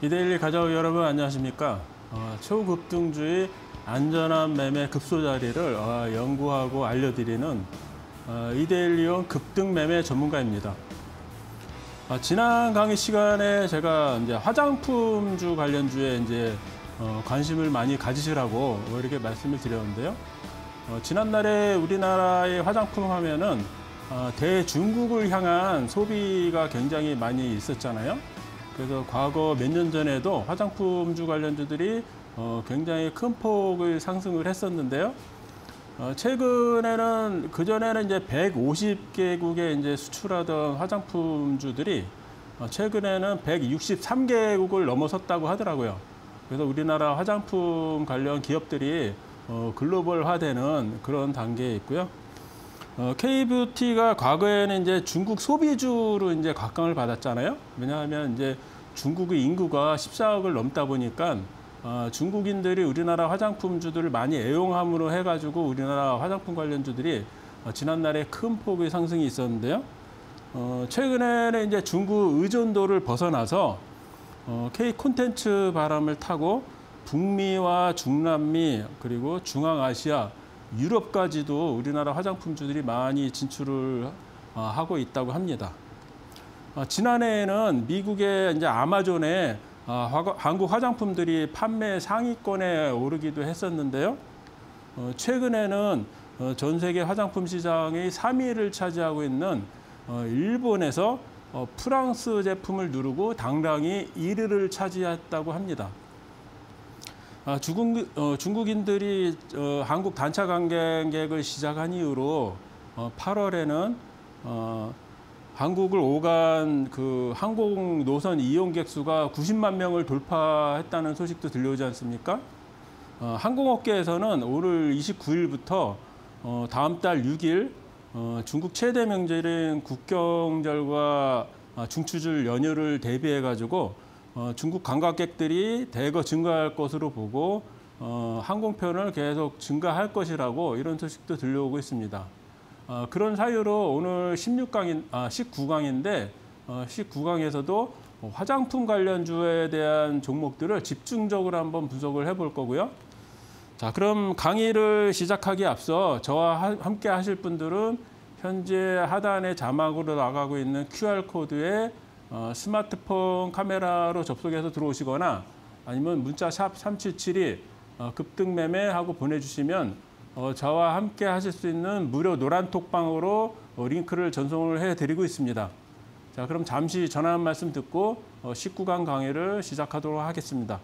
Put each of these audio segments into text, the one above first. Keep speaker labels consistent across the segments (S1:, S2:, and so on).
S1: 이데일리 가족 여러분 안녕하십니까? 어, 초급등주의 안전한 매매 급소 자리를 어, 연구하고 알려드리는 어, 이데일리온 급등 매매 전문가입니다. 아, 지난 강의 시간에 제가 이제 화장품주 관련주에 이제 어, 관심을 많이 가지시라고 이렇게 말씀을 드렸는데요. 어, 지난날에 우리나라의 화장품 하면은 어, 대중국을 향한 소비가 굉장히 많이 있었잖아요. 그래서 과거 몇 년 전에도 화장품주 관련주들이 어, 굉장히 큰 폭의 상승을 했었는데요. 어, 최근에는 그 전에는 이제 150개국에 이제 수출하던 화장품주들이 어, 최근에는 163개국을 넘어섰다고 하더라고요. 그래서 우리나라 화장품 관련 기업들이 어, 글로벌화되는 그런 단계에 있고요. 어, K뷰티가 과거에는 이제 중국 소비주로 이제 각광을 받았잖아요. 왜냐하면 이제 중국의 인구가 14억을 넘다 보니까 어, 중국인들이 우리나라 화장품주들을 많이 애용함으로 해가지고 우리나라 화장품 관련주들이 어, 지난날에 큰 폭의 상승이 있었는데요. 어, 최근에는 이제 중국 의존도를 벗어나서 어, K 콘텐츠 바람을 타고 북미와 중남미 그리고 중앙아시아 유럽까지도 우리나라 화장품주들이 많이 진출을 어, 하고 있다고 합니다. 어, 지난해에는 미국의 이제 아마존에 어, 화, 한국 화장품들이 판매 상위권에 오르기도 했었는데요. 어, 최근에는 어, 전 세계 화장품 시장의 3위를 차지하고 있는 어, 일본에서 어, 프랑스 제품을 누르고 당당히 1위를 차지했다고 합니다. 아, 중국, 어, 중국인들이 어, 한국 단차 관광객을 시작한 이후로 어, 8월에는 어, 한국을 오간 그 항공 노선 이용객 수가 90만 명을 돌파했다는 소식도 들려오지 않습니까? 어, 항공업계에서는 오늘 29일부터 어, 다음 달 6일 어, 중국 최대 명절인 국경절과 어, 중추절 연휴를 대비해 가지고 어, 중국 관광객들이 대거 증가할 것으로 보고 어, 항공편을 계속 증가할 것이라고 이런 소식도 들려오고 있습니다. 어, 그런 사유로 오늘 16강인, 아, 19강인데 어, 19강에서도 화장품 관련주에 대한 종목들을 집중적으로 한번 분석을 해볼 거고요. 자, 그럼 강의를 시작하기 앞서 저와 하, 함께 하실 분들은 현재 하단에 자막으로 나가고 있는 QR코드에 어, 스마트폰 카메라로 접속해서 들어오시거나 아니면 문자 샵 3772 어, 급등 매매하고 보내주시면 어, 저와 함께 하실 수 있는 무료 노란 톡방으로 어, 링크를 전송을 해드리고 있습니다. 자, 그럼 잠시 전화 한 말씀 듣고 어, 19강 강의를 시작하도록 하겠습니다.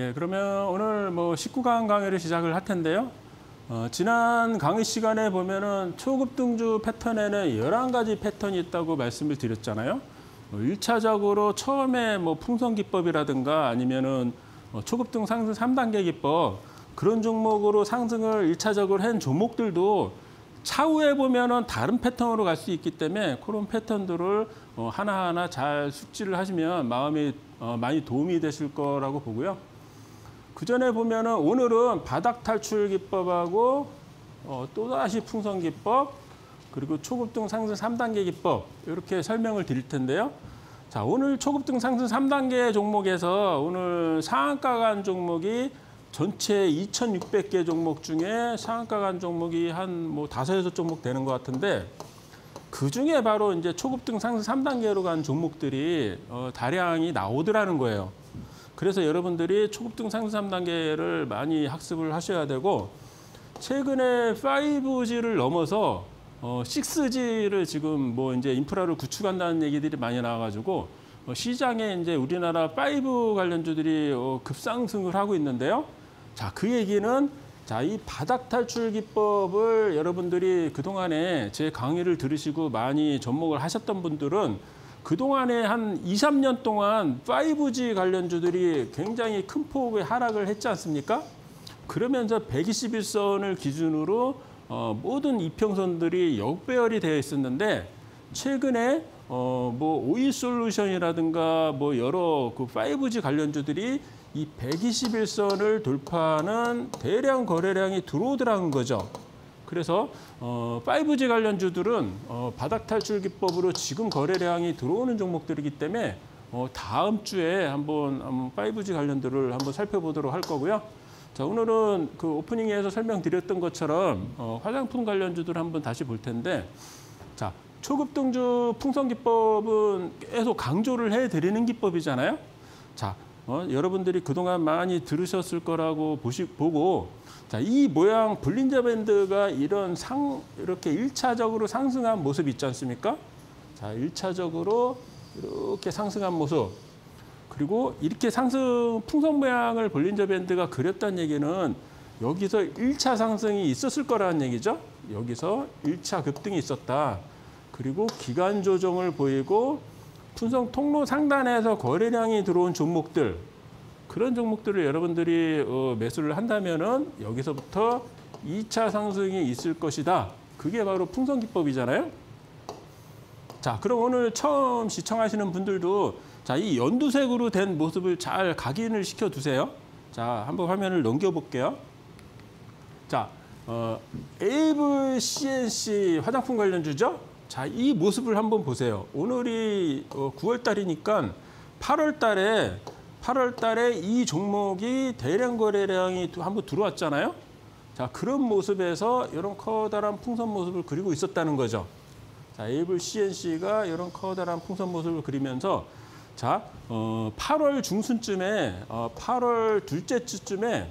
S1: 예, 그러면 오늘 뭐 19강 강의를 시작을 할 텐데요. 어, 지난 강의 시간에 보면은 초급 등주 패턴에는 11가지 패턴이 있다고 말씀을 드렸잖아요. 어, 1차적으로 처음에 뭐 풍선 기법이라든가 아니면은 어, 초급 등 상승 3단계 기법 그런 종목으로 상승을 1차적으로 한 종목들도 차후에 보면은 다른 패턴으로 갈 수 있기 때문에 그런 패턴들을 어, 하나하나 잘 숙지를 하시면 마음이 어, 많이 도움이 되실 거라고 보고요. 그 전에 보면은 오늘은 바닥 탈출 기법하고 어, 또다시 풍선 기법 그리고 초급등 상승 3단계 기법 이렇게 설명을 드릴 텐데요. 자 오늘 초급등 상승 3단계 종목에서 오늘 상한가 간 종목이 전체 2,600개 종목 중에 상한가 간 종목이 한 뭐 다섯 여섯 종목 되는 것 같은데 그 중에 바로 이제 초급등 상승 3단계로 간 종목들이 어, 다량이 나오더라는 거예요. 그래서 여러분들이 초급등 상승 3단계를 많이 학습을 하셔야 되고 최근에 5G를 넘어서 어, 6G를 지금 뭐 이제 인프라를 구축한다는 얘기들이 많이 나와가지고 어, 시장에 이제 우리나라 5 관련주들이 어, 급상승을 하고 있는데요. 자, 그 얘기는 자, 이 바닥 탈출 기법을 여러분들이 그동안에 제 강의를 들으시고 많이 접목을 하셨던 분들은 그동안에 한 2, 3년 동안 5G 관련주들이 굉장히 큰 폭의 하락을 했지 않습니까? 그러면서 121선을 기준으로 어, 모든 이평선들이 역배열이 되어 있었는데 최근에 어, 뭐 오이 솔루션이라든가 뭐 여러 그 5G 관련주들이 이 121선을 돌파하는 대량 거래량이 들어오더라는 거죠. 그래서 어, 5G 관련주들은 어, 바닥 탈출 기법으로 지금 거래량이 들어오는 종목들이기 때문에 어, 다음 주에 한번, 한번 5G 관련들을 한번 살펴보도록 할 거고요. 자, 오늘은 그 오프닝에서 설명드렸던 것처럼 어, 화장품 관련주들 한번 다시 볼 텐데 자, 초급등주 풍선 기법은 계속 강조를 해드리는 기법이잖아요. 자, 어, 여러분들이 그동안 많이 들으셨을 거라고 보시, 보고 자, 이 모양 볼린저 밴드가 이런 상 이렇게 일차적으로 상승한 모습 있지 않습니까? 자, 일차적으로 이렇게 상승한 모습. 그리고 이렇게 상승 풍선 모양을 볼린저 밴드가 그렸다는 얘기는 여기서 일차 상승이 있었을 거라는 얘기죠. 여기서 일차 급등이 있었다. 그리고 기간 조정을 보이고 분석 통로 상단에서 거래량이 들어온 종목들 그런 종목들을 여러분들이 어, 매수를 한다면은 여기서부터 2차 상승이 있을 것이다. 그게 바로 풍선 기법이잖아요. 자, 그럼 오늘 처음 시청하시는 분들도 자, 이 연두색으로 된 모습을 잘 각인을 시켜 두세요. 자, 한번 화면을 넘겨 볼게요. 자, 어, 에이블 CNC 화장품 관련주죠? 자, 이 모습을 한번 보세요. 오늘이 9월 어, 달이니까 8월 달에 8월 달에 이 종목이 대량 거래량이 한번 들어왔잖아요. 자, 그런 모습에서 이런 커다란 풍선 모습을 그리고 있었다는 거죠. 자, 에이블 CNC가 이런 커다란 풍선 모습을 그리면서 자, 어, 8월 중순쯤에 어, 8월 둘째 주쯤에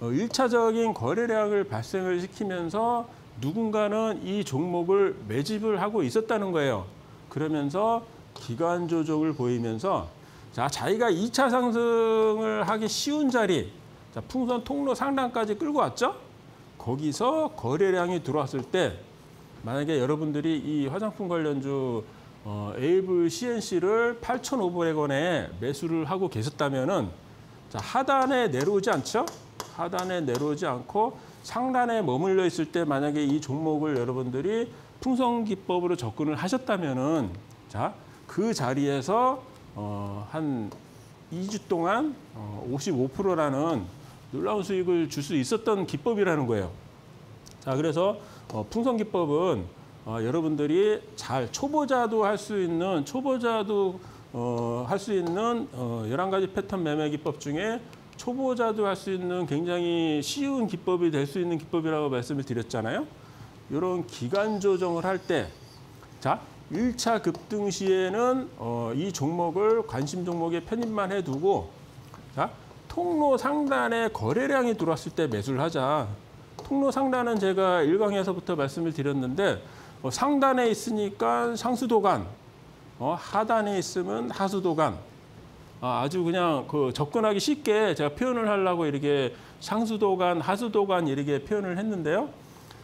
S1: 어, 1차적인 거래량을 발생을 시키면서 누군가는 이 종목을 매집을 하고 있었다는 거예요. 그러면서 기간 조정을 보이면서 자, 자기가 2차 상승을 하기 쉬운 자리, 자, 풍선 통로 상단까지 끌고 왔죠? 거기서 거래량이 들어왔을 때 만약에 여러분들이 이 화장품 관련주 어, 에이블 CNC를 8,500원에 매수를 하고 계셨다면은 자, 하단에 내려오지 않죠? 하단에 내려오지 않고 상단에 머물러 있을 때 만약에 이 종목을 여러분들이 풍성 기법으로 접근을 하셨다면은 자, 그 자리에서 어, 한 2주 동안 어, 55%라는 놀라운 수익을 줄 수 있었던 기법이라는 거예요. 자, 그래서 어, 풍성 기법은 어, 여러분들이 잘 초보자도 할 수 있는 초보자도 어, 할 수 있는 어, 11가지 패턴 매매 기법 중에 초보자도 할 수 있는 굉장히 쉬운 기법이 될 수 있는 기법이라고 말씀을 드렸잖아요. 이런 기간 조정을 할 때, 자, 1차 급등 시에는 어, 이 종목을 관심 종목에 편입만 해두고, 자, 통로 상단에 거래량이 들어왔을 때 매수를 하자. 통로 상단은 제가 일강에서부터 말씀을 드렸는데, 어, 상단에 있으니까 상수도간, 어, 하단에 있으면 하수도간, 아, 아주 그냥 그 접근하기 쉽게 제가 표현을 하려고 이렇게 상수도간, 하수도간 이렇게 표현을 했는데요.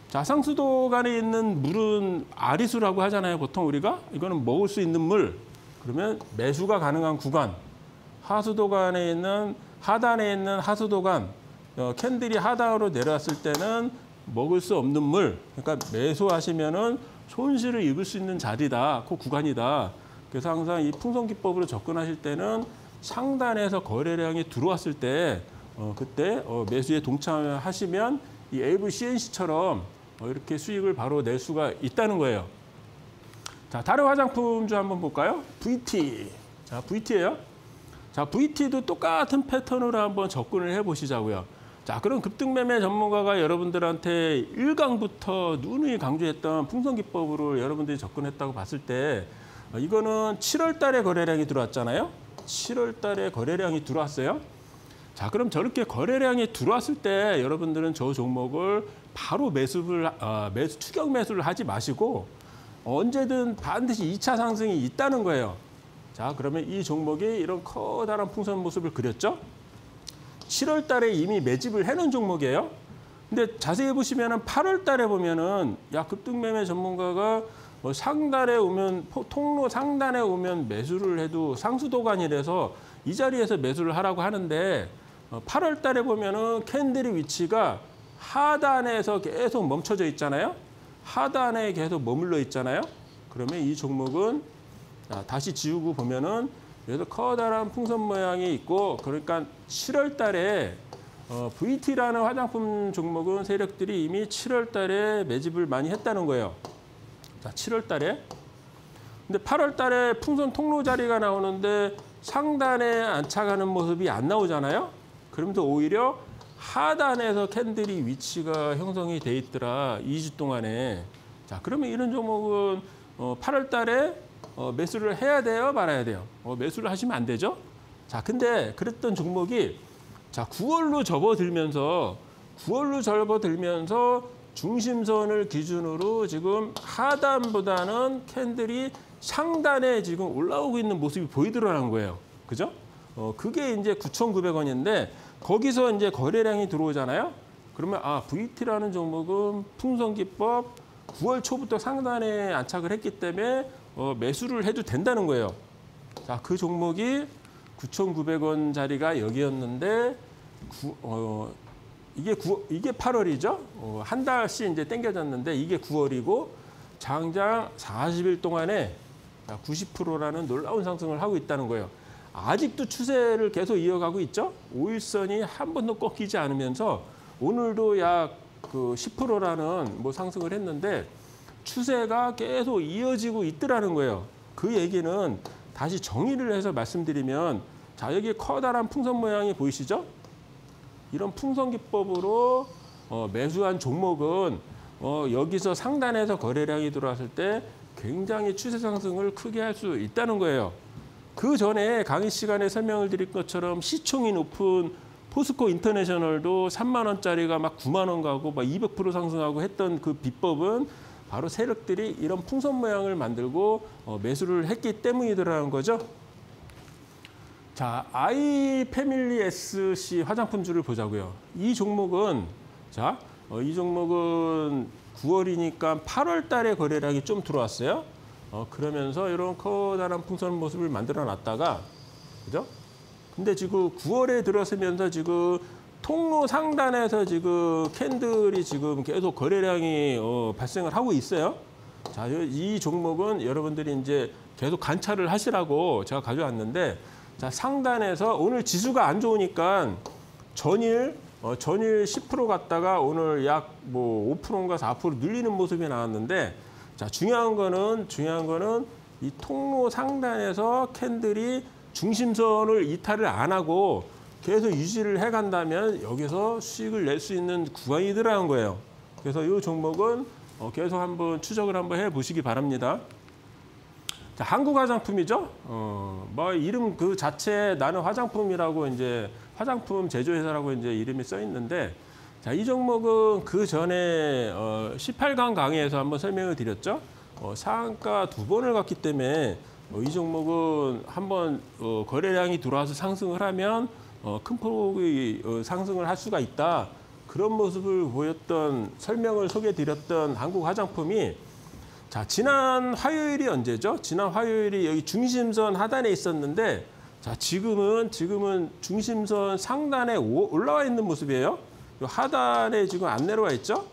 S1: 자, 상수도간에 있는 물은 아리수라고 하잖아요. 보통 우리가 이거는 먹을 수 있는 물. 그러면 매수가 가능한 구간. 하수도간에 있는 하단에 있는 하수도간 어, 캔들이 하단으로 내려왔을 때는 먹을 수 없는 물. 그러니까 매수하시면은 손실을 입을 수 있는 자리다. 그 구간이다. 그래서 항상 이 풍선 기법으로 접근하실 때는 상단에서 거래량이 들어왔을 때 어, 그때 어, 매수에 동참하시면 이 AV CNC처럼 어, 이렇게 수익을 바로 낼 수가 있다는 거예요. 자, 다른 화장품주 한번 볼까요? VT. 자, VT예요. 자, VT도 똑같은 패턴으로 한번 접근을 해보시자고요. 자, 그럼 급등매매 전문가가 여러분들한테 1강부터 누누이 강조했던 풍선기법으로 여러분들이 접근했다고 봤을 때 어, 이거는 7월 달에 거래량이 들어왔잖아요. 7월 달에 거래량이 들어왔어요. 자, 그럼 저렇게 거래량이 들어왔을 때 여러분들은 저 종목을 바로 매수를, 어, 매수, 추격 매수를 하지 마시고 언제든 반드시 2차 상승이 있다는 거예요. 자, 그러면 이 종목이 이런 커다란 풍선 모습을 그렸죠? 7월 달에 이미 매집을 해놓은 종목이에요. 근데 자세히 보시면은 8월 달에 보면은 야, 급등매매 전문가가 뭐 상단에 오면 포- 통로 상단에 오면 매수를 해도 상수도관이라서 이 자리에서 매수를 하라고 하는데 어, 8월 달에 보면은 캔들의 위치가 하단에서 계속 멈춰져 있잖아요. 하단에 계속 머물러 있잖아요. 그러면 이 종목은 자, 다시 지우고 보면은 여기서 커다란 풍선 모양이 있고 그러니까 7월 달에 어, VT라는 화장품 종목은 세력들이 이미 7월 달에 매집을 많이 했다는 거예요. 자, 7월 달에. 근데 8월 달에 풍선 통로 자리가 나오는데 상단에 안착하는 모습이 안 나오잖아요. 그러면서 오히려 하단에서 캔들이 위치가 형성이 돼 있더라. 2주 동안에. 자, 그러면 이런 종목은 어, 8월 달에 어, 매수를 해야 돼요, 말아야 돼요. 어, 매수를 하시면 안 되죠. 자, 근데 그랬던 종목이 자, 9월로 접어들면서 9월로 접어들면서 중심선을 기준으로 지금 하단보다는 캔들이 상단에 지금 올라오고 있는 모습이 보이더라는 거예요. 그죠? 어, 그게 이제 9,900원인데 거기서 이제 거래량이 들어오잖아요. 그러면 아, VT라는 종목은 풍선기법 9월 초부터 상단에 안착을 했기 때문에 어, 매수를 해도 된다는 거예요. 자, 그 종목이 9,900원 자리가 여기였는데 구, 어, 이게 구, 이게 8월이죠. 어, 한 달씩 이제 땡겨졌는데 이게 9월이고 장장 40일 동안에 90%라는 놀라운 상승을 하고 있다는 거예요. 아직도 추세를 계속 이어가고 있죠. 5일선이 한 번도 꺾이지 않으면서 오늘도 약 그 10%라는 뭐 상승을 했는데 추세가 계속 이어지고 있더라는 거예요. 그 얘기는 다시 정의를 해서 말씀드리면 자 여기 커다란 풍선 모양이 보이시죠? 이런 풍선 기법으로 어, 매수한 종목은 어, 여기서 상단에서 거래량이 들어왔을 때 굉장히 추세 상승을 크게 할 수 있다는 거예요. 그 전에 강의 시간에 설명을 드린 것처럼 시총이 높은 포스코 인터내셔널도 3만 원짜리가 막 9만 원 가고 막 200% 상승하고 했던 그 비법은 바로 세력들이 이런 풍선 모양을 만들고 어, 매수를 했기 때문이더라는 거죠. 자, 아이 패밀리 SC 화장품주를 보자고요. 이 종목은 자, 어, 이 종목은 9월이니까 8월 달에 거래량이 좀 들어왔어요. 어, 그러면서 이런 커다란 풍선 모습을 만들어 놨다가 그죠? 근데 지금 9월에 들어서면서 지금 통로 상단에서 지금 캔들이 지금 계속 거래량이 어, 발생을 하고 있어요. 자, 이 종목은 여러분들이 이제 계속 관찰을 하시라고 제가 가져왔는데 자, 상단에서 오늘 지수가 안 좋으니까 전일 어, 전일 10% 갔다가 오늘 약 뭐 5%인가 4% 늘리는 모습이 나왔는데 자, 중요한 거는 중요한 거는 이 통로 상단에서 캔들이 중심선을 이탈을 안 하고 계속 유지를 해 간다면 여기서 수익을 낼 수 있는 구간이더라는 거예요. 그래서 이 종목은 어, 계속 한번 추적을 한번 해 보시기 바랍니다. 자, 한국 화장품이죠. 어, 뭐 이름 그 자체 나는 화장품이라고 이제 화장품 제조회사라고 이제 이름이 써 있는데 자, 이 종목은 그 전에 어, 18강 강의에서 한번 설명을 드렸죠. 어, 상한가 두 번을 갔기 때문에 어, 이 종목은 한번 어, 거래량이 들어와서 상승을 하면 어, 큰 폭의 어, 상승을 할 수가 있다. 그런 모습을 보였던 설명을 소개드렸던 한국 화장품이 자, 지난 화요일이 언제죠? 지난 화요일이 여기 중심선 하단에 있었는데 자, 지금은 지금은 중심선 상단에 오- 올라와 있는 모습이에요. 요 하단에 지금 안 내려와 있죠?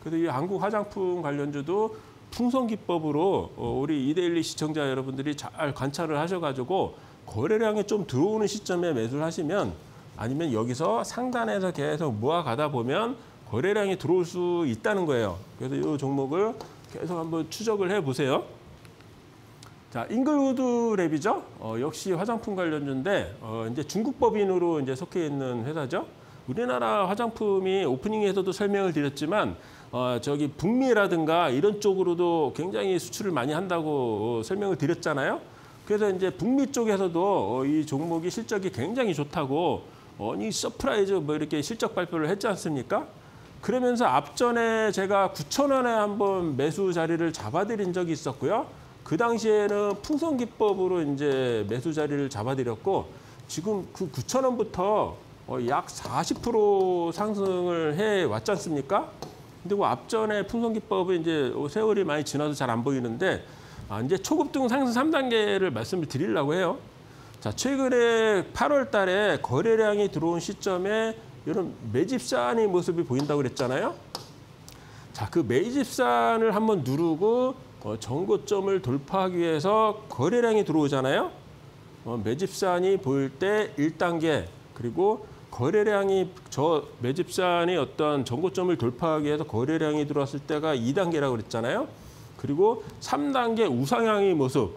S1: 그래서 이 한국 화장품 관련주도 풍선 기법으로 어, 우리 이데일리 시청자 여러분들이 잘 관찰을 하셔가지고 거래량이 좀 들어오는 시점에 매수를 하시면 아니면 여기서 상단에서 계속 모아가다 보면 거래량이 들어올 수 있다는 거예요. 그래서 이 종목을 계속 한번 추적을 해 보세요. 자, 잉글우드 랩이죠. 어, 역시 화장품 관련주인데 어, 이제 중국 법인으로 이제 속해 있는 회사죠. 우리나라 화장품이 오프닝에서도 설명을 드렸지만 어, 저기 북미라든가 이런 쪽으로도 굉장히 수출을 많이 한다고 어, 설명을 드렸잖아요. 그래서 이제 북미 쪽에서도 어, 이 종목이 실적이 굉장히 좋다고 어, 이 surprise 뭐 이렇게 실적 발표를 했지 않습니까? 그러면서 앞전에 제가 9천 원에 한번 매수 자리를 잡아드린 적이 있었고요. 그 당시에는 풍선 기법으로 이제 매수 자리를 잡아드렸고 지금 그 9천 원부터 어, 약 40% 상승을 해 왔지 않습니까? 근데 그 앞전에 풍선기법은 이제 세월이 많이 지나서 잘 안 보이는데 아, 이제 초급 등 상승 3단계를 말씀을 드리려고 해요. 자, 최근에 8월 달에 거래량이 들어온 시점에 이런 매집산의 모습이 보인다고 그랬잖아요. 자, 그 매집산을 한번 누르고 어, 정고점을 돌파하기 위해서 거래량이 들어오잖아요. 어, 매집산이 보일 때 1단계 그리고 거래량이 저 매집산이 어떤 정고점을 돌파하기 위해서 거래량이 들어왔을 때가 2단계라고 그랬잖아요. 그리고 3단계 우상향의 모습.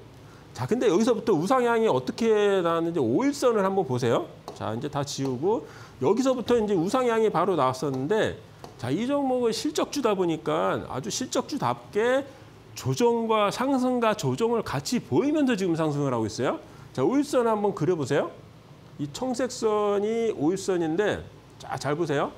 S1: 자, 근데 여기서부터 우상향이 어떻게 나왔는지 5일선을 한번 보세요. 자, 이제 다 지우고 여기서부터 이제 우상향이 바로 나왔었는데 자, 이 종목은 실적주다 보니까 아주 실적주답게 조정과 상승과 조정을 같이 보이면서 지금 상승을 하고 있어요. 자, 5일선 한번 그려보세요. 이 청색 선이 5일선인데 자, 잘 보세요.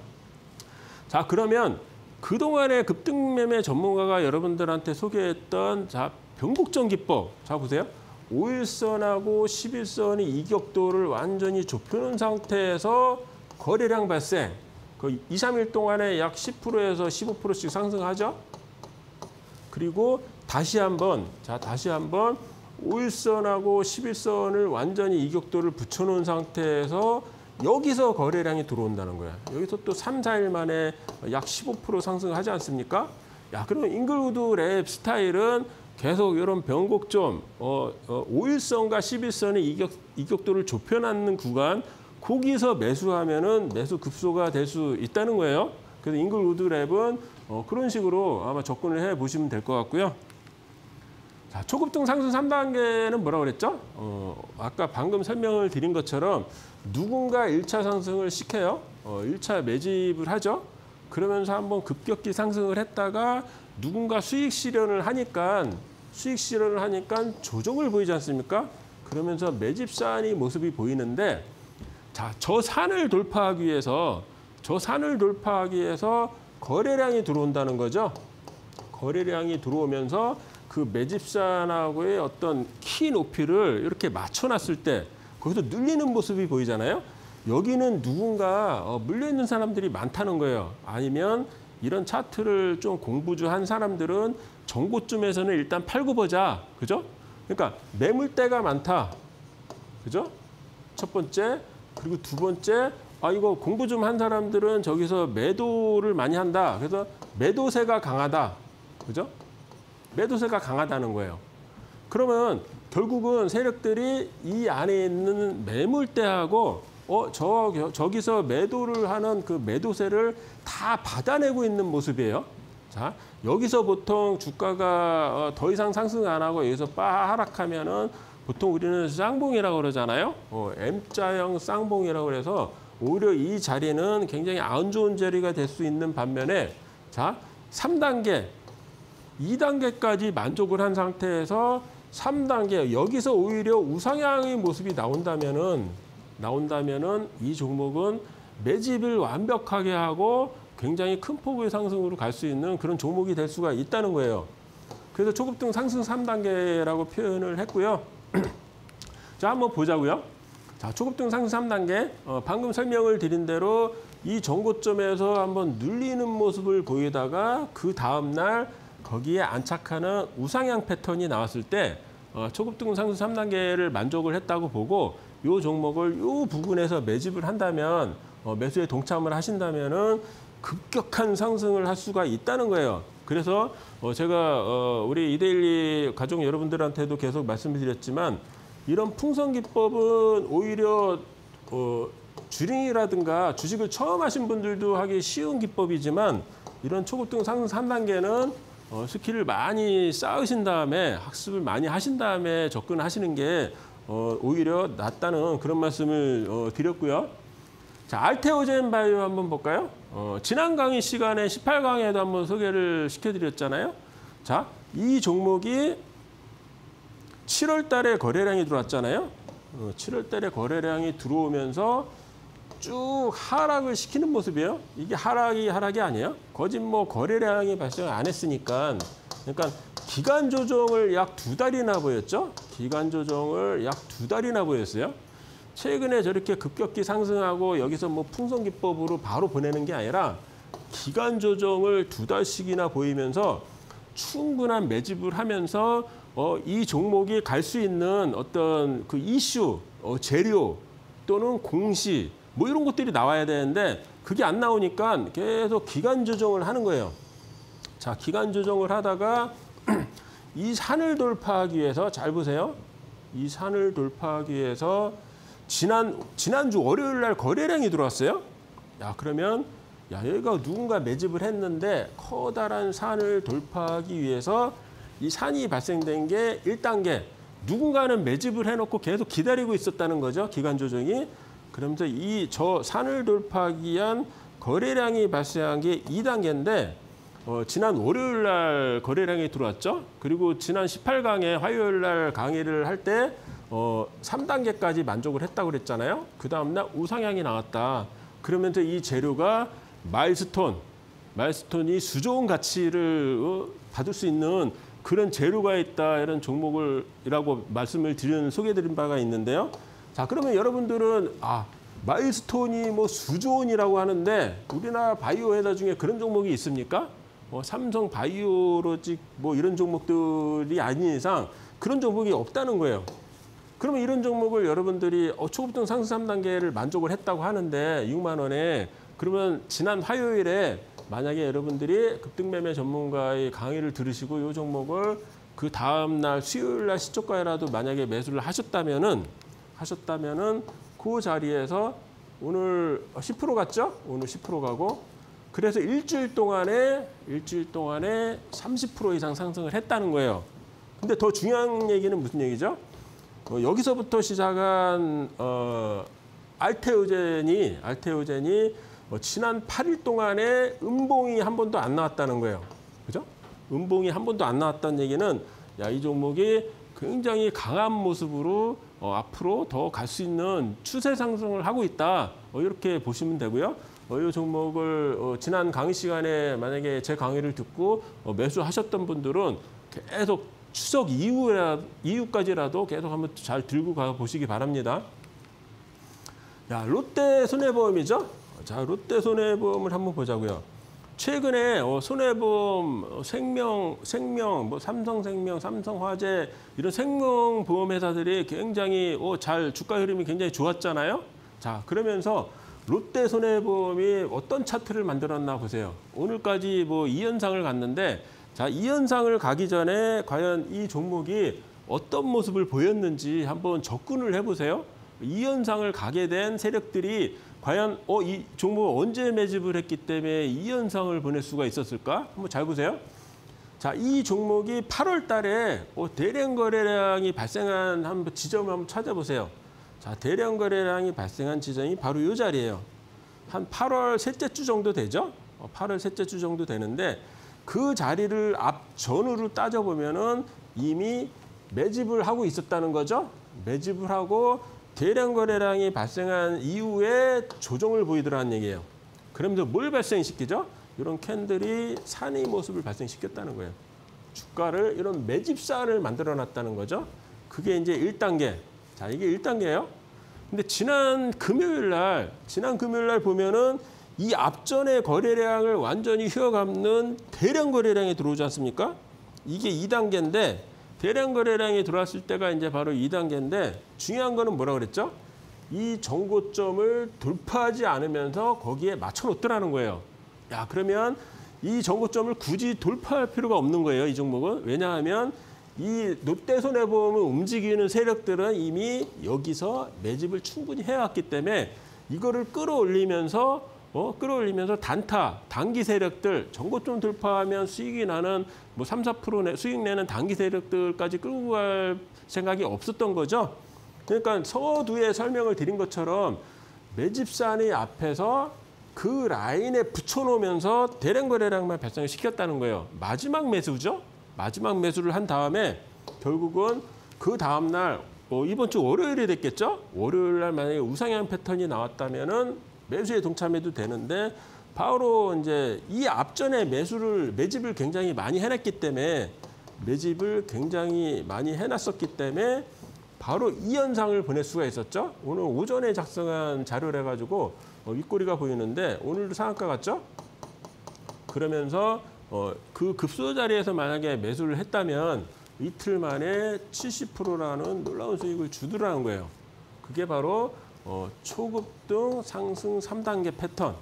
S1: 자, 그러면 그동안의 급등매매 전문가가 여러분들한테 소개했던 자, 변곡점 기법. 자, 보세요. 5일선하고 11선이 이 격도를 완전히 좁혀놓은 상태에서 거래량 발생. 그 2, 3일 동안에 약 10%에서 15%씩 상승하죠. 그리고 다시 한번 자 다시 한번 5일선하고 11선을 완전히 이격도를 붙여놓은 상태에서 여기서 거래량이 들어온다는 거야. 여기서 또 3, 4일 만에 약 15% 상승하지 않습니까? 야, 그러면 잉글우드 랩 스타일은 계속 이런 변곡점, 어, 어, 5일선과 10일선의 이격, 이격도를 좁혀놨는 구간, 거기서 매수하면은 매수 급소가 될 수 있다는 거예요. 그래서 잉글우드 랩은 어, 그런 식으로 아마 접근을 해 보시면 될 것 같고요. 자, 초급등 상승 3단계는 뭐라고 그랬죠? 어, 아까 방금 설명을 드린 것처럼 누군가 1차 상승을 시켜요. 어, 1차 매집을 하죠. 그러면서 한번 급격히 상승을 했다가 누군가 수익 실현을 하니까 수익 실현을 하니까 조정을 보이지 않습니까? 그러면서 매집산이 모습이 보이는데 자, 저 산을 돌파하기 위해서 저 산을 돌파하기 위해서 거래량이 들어온다는 거죠. 거래량이 들어오면서 그 매집산하고의 어떤 키 높이를 이렇게 맞춰놨을 때 거기서 눌리는 모습이 보이잖아요. 여기는 누군가 어, 물려 있는 사람들이 많다는 거예요. 아니면 이런 차트를 좀 공부 좀 한 사람들은 정고쯤에서는 일단 팔고 보자. 그죠? 그러니까 매물대가 많다. 그죠? 첫 번째. 그리고 두 번째. 아, 이거 공부 좀 한 사람들은 저기서 매도를 많이 한다. 그래서 매도세가 강하다. 그죠? 매도세가 강하다는 거예요. 그러면 결국은 세력들이 이 안에 있는 매물대하고 어, 저, 저기서 매도를 하는 그 매도세를 다 받아내고 있는 모습이에요. 자, 여기서 보통 주가가 어, 더 이상 상승 안 하고 여기서 빠 하락하면은 보통 우리는 쌍봉이라고 그러잖아요. 어, M자형 쌍봉이라고 그래서 오히려 이 자리는 굉장히 안 좋은 자리가 될 수 있는 반면에 자, 3단계 2단계까지 만족을 한 상태에서 3단계 여기서 오히려 우상향의 모습이 나온다면은 나온다면은 이 종목은 매집을 완벽하게 하고 굉장히 큰 폭의 상승으로 갈 수 있는 그런 종목이 될 수가 있다는 거예요. 그래서 초급등 상승 3단계라고 표현을 했고요. 자, 한번 보자고요. 자, 초급등 상승 3단계. 어, 방금 설명을 드린 대로 이 정고점에서 한번 눌리는 모습을 보이다가 그 다음 날 거기에 안착하는 우상향 패턴이 나왔을 때 어, 초급등 상승 3단계를 만족을 했다고 보고 이 종목을 이 부분에서 매집을 한다면 어, 매수에 동참을 하신다면은 급격한 상승을 할 수가 있다는 거예요. 그래서 어, 제가 어, 우리 이데일리 가족 여러분들한테도 계속 말씀을 드렸지만 이런 풍선 기법은 오히려 어, 주린이라든가 주식을 처음 하신 분들도 하기 쉬운 기법이지만 이런 초급등 상승 3단계는 어, 스킬을 많이 쌓으신 다음에 학습을 많이 하신 다음에 접근하시는 게 어, 오히려 낫다는 그런 말씀을 어, 드렸고요. 자, 알테오젠 바이오 한번 볼까요? 어, 지난 강의 시간에 18강에도 한번 소개를 시켜드렸잖아요. 자, 이 종목이 7월 달에 거래량이 들어왔잖아요. 어, 7월 달에 거래량이 들어오면서 쭉 하락을 시키는 모습이에요. 이게 하락이 하락이 아니에요. 거짓 뭐 거래량이 발생 안 했으니까. 그러니까 기간 조정을 약 두 달이나 보였죠. 기간 조정을 약 두 달이나 보였어요. 최근에 저렇게 급격히 상승하고 여기서 뭐 풍선 기법으로 바로 보내는 게 아니라
S2: 기간 조정을 두 달씩이나 보이면서 충분한 매집을 하면서 어, 이 종목이 갈 수 있는 어떤 그 이슈, 어, 재료 또는 공시 뭐 이런 것들이 나와야 되는데 그게 안 나오니까 계속 기간 조정을 하는 거예요. 자, 기간 조정을 하다가 이 산을 돌파하기 위해서 잘 보세요. 이 산을 돌파하기 위해서 지난 지난주 월요일 날 거래량이 들어왔어요. 야, 그러면 야, 여기가 누군가 매집을 했는데 커다란 산을 돌파하기 위해서 이 산이 발생된 게 1단계. 누군가는 매집을 해놓고 계속 기다리고 있었다는 거죠. 기간 조정이. 그러면서 이 저 산을 돌파하기 위한 거래량이 발생한 게 2단계인데 어, 지난 월요일 날 거래량이 들어왔죠. 그리고 지난 18강에 화요일 날 강의를 할 때 어, 3단계까지 만족을 했다고 그랬잖아요. 그 다음 날 우상향이 나왔다. 그러면서 이 재료가 마일스톤, 마일스톤이 수좋은 가치를 어, 받을 수 있는 그런 재료가 있다 이런 종목을 이라고 말씀을 드리는 소개드린 바가 있는데요. 자 그러면 여러분들은 아 마일스톤이 뭐 수조 원이라고 하는데 우리나라 바이오 회사 중에 그런 종목이 있습니까? 뭐 삼성 바이오로직 뭐 이런 종목들이 아닌 이상 그런 종목이 없다는 거예요. 그러면 이런 종목을 여러분들이 어, 초급등 상승 3단계를 만족을 했다고 하는데 6만 원에 그러면 지난 화요일에 만약에 여러분들이 급등매매 전문가의 강의를 들으시고 이 종목을 그 다음 날 수요일 날 시초가에라도 만약에 매수를 하셨다면은 하셨다면은 그 자리에서 오늘 10% 갔죠? 오늘 10% 가고 그래서 일주일 동안에 일주일 동안에 30% 이상 상승을 했다는 거예요. 근데 더 중요한 얘기는 무슨 얘기죠? 어, 여기서부터 시작한 어, 알테오젠이 알테오젠이 어, 지난 8일 동안에 음봉이 한 번도 안 나왔다는 거예요. 그죠? 음봉이 한 번도 안 나왔다는 얘기는 야, 이 종목이 굉장히 강한 모습으로 어, 앞으로 더 갈 수 있는 추세 상승을 하고 있다. 어, 이렇게 보시면 되고요. 어, 이 종목을 어, 지난 강의 시간에 만약에 제 강의를 듣고 어, 매수하셨던 분들은 계속 추석 이후라, 이후까지라도 계속 한번 잘 들고 가 보시기 바랍니다. 야, 롯데 손해보험이죠? 자, 롯데 손해보험을 한번 보자고요. 최근에 어, 손해보험, 어, 생명, 생명, 뭐 삼성생명, 삼성화재 이런 생명보험 회사들이 굉장히 어, 잘 주가 흐름이 굉장히 좋았잖아요. 자, 그러면서 롯데 손해보험이 어떤 차트를 만들었나 보세요. 오늘까지 뭐 2연상을 갔는데 자, 2연상을 가기 전에 과연 이 종목이 어떤 모습을 보였는지 한번 접근을 해보세요. 2연상을 가게 된 세력들이 과연 어, 이 종목 언제 매집을 했기 때문에 이 현상을 보낼 수가 있었을까? 한번 잘 보세요. 자, 이 종목이 8월 달에 어, 대량 거래량이 발생한 한번 지점을 한번 찾아보세요. 자, 대량 거래량이 발생한 지점이 바로 이 자리예요. 한 8월 셋째 주 정도 되죠? 어, 8월 셋째 주 정도 되는데 그 자리를 앞 전후로 따져보면은 이미 매집을 하고 있었다는 거죠. 매집을 하고 대량 거래량이 발생한 이후에 조정을 보이더라는 얘기예요. 그러면서 뭘 발생시키죠? 이런 캔들이 산의 모습을 발생시켰다는 거예요. 주가를 이런 매집산을 만들어 놨다는 거죠. 그게 이제 1단계. 자, 이게 1단계예요. 근데 지난 금요일 날, 지난 금요일 날 보면은 이 앞전의 거래량을 완전히 휘어감는 대량 거래량이 들어오지 않습니까? 이게 2단계인데 대량 거래량이 들어왔을 때가 이제 바로 2단계인데 중요한 거는 뭐라 그랬죠? 이 정고점을 돌파하지 않으면서 거기에 맞춰 놓더라는 거예요. 야, 그러면 이 정고점을 굳이 돌파할 필요가 없는 거예요, 이 종목은. 왜냐하면 이 롯데 손해보험을 움직이는 세력들은 이미 여기서 매집을 충분히 해왔기 때문에 이거를 끌어올리면서 어, 끌어올리면서 단타, 단기 세력들, 정고점 돌파하면 수익이 나는 뭐 3, 4% 내, 수익 내는 단기 세력들까지 끌고 갈 생각이 없었던 거죠. 그러니까 서두에 설명을 드린 것처럼 매집산이 앞에서 그 라인에 붙여놓으면서 대량 거래량만 발생을 시켰다는 거예요. 마지막 매수죠. 마지막 매수를 한 다음에 결국은 그 다음날 어, 이번 주 월요일이 됐겠죠. 월요일 날 만약에 우상향 패턴이 나왔다면은 매수에 동참해도 되는데 바로 이제 이 앞전에 매수를 매집을 굉장히 많이 해놨기 때문에 매집을 굉장히 많이 해놨었기 때문에 바로 이 현상을 보낼 수가 있었죠. 오늘 오전에 작성한 자료를 해가지고 어, 윗꼬리가 보이는데 오늘도 상한가 같죠? 그러면서 어, 그 급소 자리에서 만약에 매수를 했다면 이틀 만에 70%라는 놀라운 수익을 주더라는 거예요. 그게 바로 어, 초급 등 상승 3단계 패턴.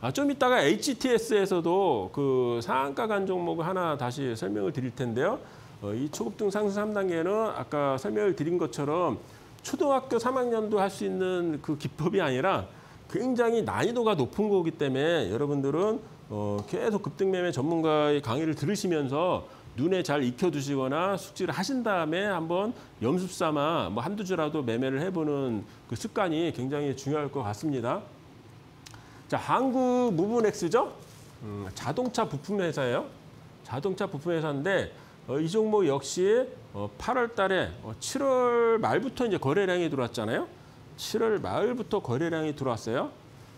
S2: 아, 좀 이따가 HTS에서도 그 상한가 간 종목을 하나 다시 설명을 드릴 텐데요. 어, 이 초급 등 상승 3단계는 아까 설명을 드린 것처럼 초등학교 3학년도 할 수 있는 그 기법이 아니라 굉장히 난이도가 높은 거기 때문에 여러분들은 어, 계속 급등매매 전문가의 강의를 들으시면서 눈에 잘 익혀두시거나 숙지를 하신 다음에 한번 염습 삼아 뭐 한두 주라도 매매를 해보는 그 습관이 굉장히 중요할 것 같습니다. 자, 한국 무브넥스죠? 음, 자동차 부품 회사예요. 자동차 부품 회사인데 어, 이 종목 역시 어, 8월 달에 어, 7월 말부터 이제 거래량이 들어왔잖아요. 7월 말부터 거래량이 들어왔어요.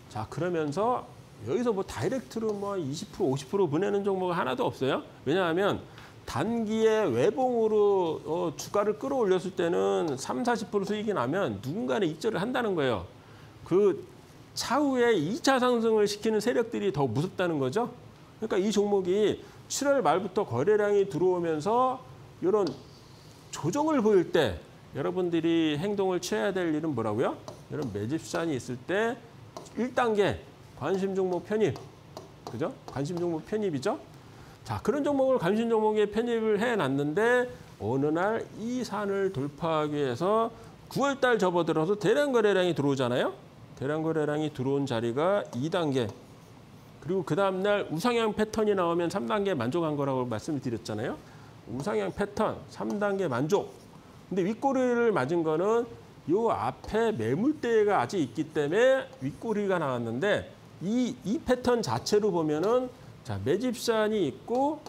S2: 자, 그러면서 여기서 뭐 다이렉트로 뭐 20% 50% 보내는 종목은 하나도 없어요. 왜냐하면 단기에 외봉으로 어, 주가를 끌어올렸을 때는 3, 40% 수익이 나면 누군가는 입절을 한다는 거예요. 그 차후에 2차 상승을 시키는 세력들이 더 무섭다는 거죠. 그러니까 이 종목이 7월 말부터 거래량이 들어오면서 이런 조정을 보일 때 여러분들이 행동을 취해야 될 일은 뭐라고요? 이런 매집산이 있을 때 1단계 관심 종목 편입. 그죠? 관심 종목 편입이죠? 자, 그런 종목을 관심 종목에 편입을 해 놨는데 어느 날 이 산을 돌파하기 위해서 9월 달 접어들어서 대량 거래량이 들어오잖아요. 대량 거래량이 들어온 자리가 2단계. 그리고 그 다음 날 우상향 패턴이 나오면 3단계 만족한 거라고 말씀을 드렸잖아요. 우상향 패턴 3단계 만족. 근데 윗꼬리를 맞은 거는 요 앞에 매물대가 아직 있기 때문에 윗꼬리가 나왔는데 이, 이 패턴 자체로 보면은 자, 매집산이 있고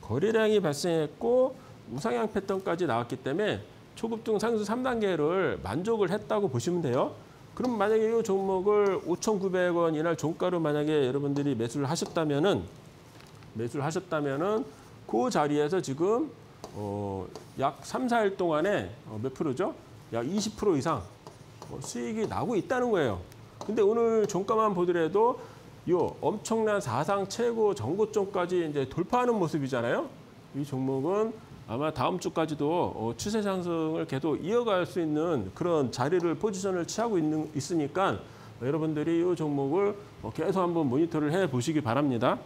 S2: 거래량이 발생했고 우상향 패턴까지 나왔기 때문에 초급등 상승 3단계를 만족을 했다고 보시면 돼요. 그럼 만약에 이 종목을 5,900원 이날 종가로 만약에 여러분들이 매수를 하셨다면은 매수를 하셨다면은 그 자리에서 지금 어, 약 3, 4일 동안에 어, 몇 프로죠? 약 20% 이상 어, 수익이 나고 있다는 거예요. 근데 오늘 종가만 보더라도 요 엄청난 사상 최고 전고점까지 이제 돌파하는 모습이잖아요. 이 종목은 아마 다음 주까지도 어, 추세 상승을 계속 이어갈 수 있는 그런 자리를 포지션을 취하고 있는 있으니까 여러분들이 이 종목을 어, 계속 한번 모니터를 해 보시기 바랍니다.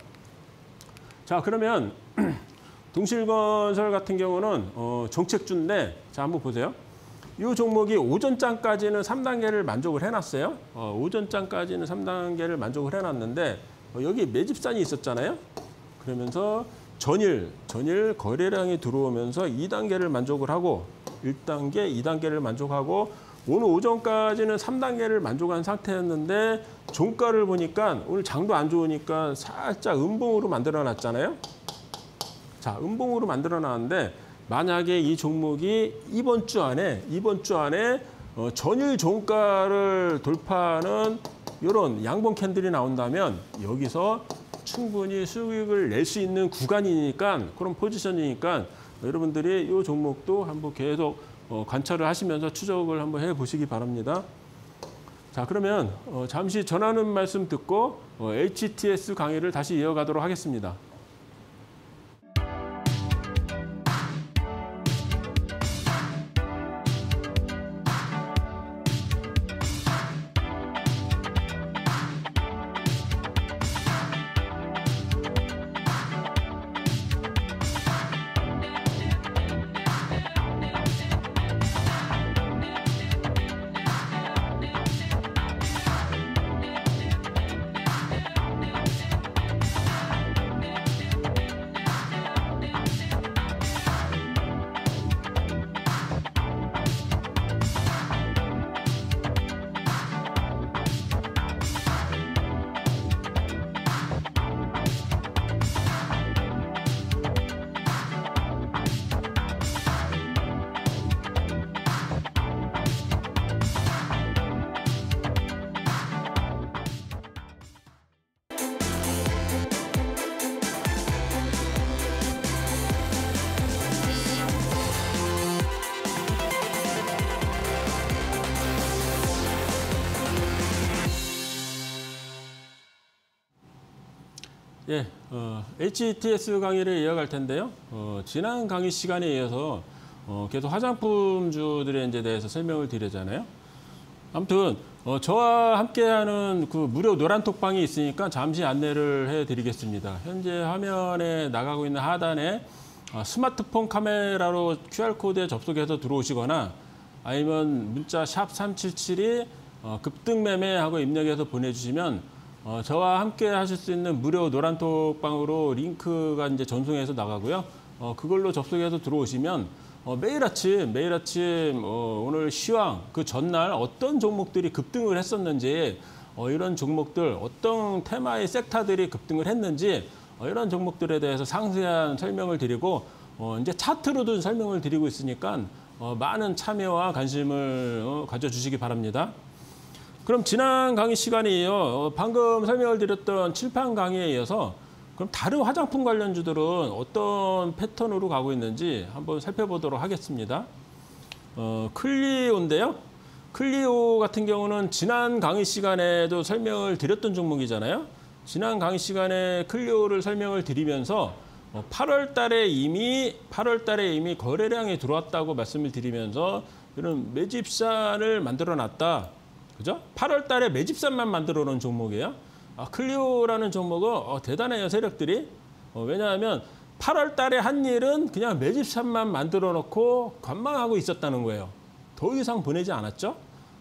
S2: 자 그러면 동실건설 같은 경우는 어, 정책주인데 자 한번 보세요. 이 종목이 오전장까지는 3단계를 만족을 해놨어요. 어, 오전장까지는 3단계를 만족을 해놨는데 어, 여기 매집산이 있었잖아요. 그러면서 전일, 전일 거래량이 들어오면서 2단계를 만족을 하고 1단계, 2단계를 만족하고 오늘 오전까지는 3단계를 만족한 상태였는데 종가를 보니까 오늘 장도 안 좋으니까 살짝 음봉으로 만들어 놨잖아요. 자, 음봉으로 만들어 놨는데 만약에 이 종목이 이번 주 안에 이번 주 안에 어, 전일 종가를 돌파하는 이런 양봉 캔들이 나온다면 여기서 충분히 수익을 낼 수 있는 구간이니까 그런 포지션이니까 여러분들이 이 종목도 한번 계속 어, 관찰을 하시면서 추적을 한번 해 보시기 바랍니다. 자 그러면 어, 잠시 전하는 말씀 듣고 어, HTS 강의를 다시 이어가도록 하겠습니다.
S1: 예, 어, HTS 강의를 이어갈 텐데요. 어, 지난 강의 시간에 이어서 어, 계속 화장품주들에 이제 대해서 설명을 드리잖아요. 아무튼 어, 저와 함께하는 그 무료 노란 톡방이 있으니까 잠시 안내를 해드리겠습니다. 현재 화면에 나가고 있는 하단에 어, 스마트폰 카메라로 QR 코드에 접속해서 들어오시거나 아니면 문자 샵 377이 어, 급등 매매하고 입력해서 보내주시면 어, 저와 함께 하실 수 있는 무료 노란톡방으로 링크가 이제 전송해서 나가고요. 어, 그걸로 접속해서 들어오시면 어, 매일 아침 매일 아침 어, 오늘 시황 그 전날 어떤 종목들이 급등을 했었는지 어, 이런 종목들 어떤 테마의 섹터들이 급등을 했는지 어, 이런 종목들에 대해서 상세한 설명을 드리고 어, 이제 차트로도 설명을 드리고 있으니까 어, 많은 참여와 관심을 어, 가져주시기 바랍니다. 그럼 지난 강의 시간에 이어 어, 방금 설명을 드렸던 칠판 강의에 이어서 그럼 다른 화장품 관련주들은 어떤 패턴으로 가고 있는지 한번 살펴보도록 하겠습니다. 어, 클리오인데요. 클리오 같은 경우는 지난 강의 시간에도 설명을 드렸던 종목이잖아요. 지난 강의 시간에 클리오를 설명을 드리면서 8월 달에 이미 8월 달에 이미 거래량이 들어왔다고 말씀을 드리면서 이런 매집산을 만들어 놨다. 그죠? 8월 달에 매집산만 만들어 놓은 종목이에요. 아, 클리오라는 종목은 어, 대단해요, 세력들이. 어, 왜냐하면 8월 달에 한 일은 그냥 매집산만 만들어 놓고 관망하고 있었다는 거예요. 더 이상 보내지 않았죠?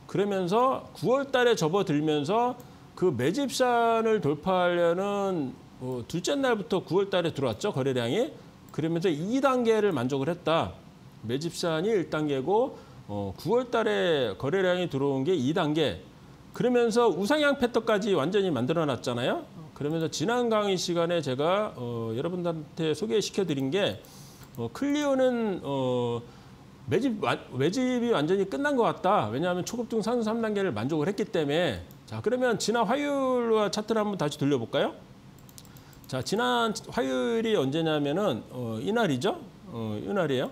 S1: 그러면서 9월 달에 접어들면서 그 매집산을 돌파하려는 어, 둘째 날부터 9월 달에 들어왔죠, 거래량이. 그러면서 2단계를 만족을 했다. 매집산이 1단계고 어, 9월 달에 거래량이 들어온 게 2단계. 그러면서 우상향 패턴까지 완전히 만들어 놨잖아요. 그러면서 지난 강의 시간에 제가 어, 여러분들한테 소개시켜 드린 게 어, 클리오는 어, 매집, 와- 매집이 완전히 끝난 것 같다. 왜냐하면 초급등 상승 3단계를 만족을 했기 때문에 자 그러면 지난 화요일과 차트를 한번 다시 돌려볼까요? 자 지난 화요일이 언제냐면은 어, 이날이죠. 어, 이날이에요.